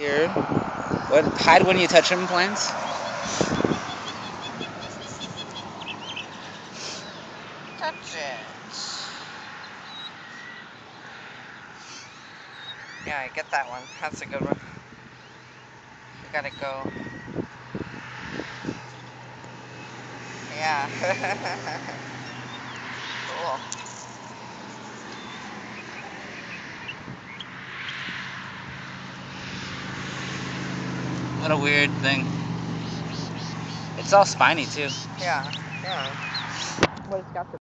Here. What? Hide when you touch implants? Touch it. Yeah, I get that one. That's a good one. You gotta go. Yeah. cool. What a weird thing. It's all spiny too. Yeah. Yeah. But it's got the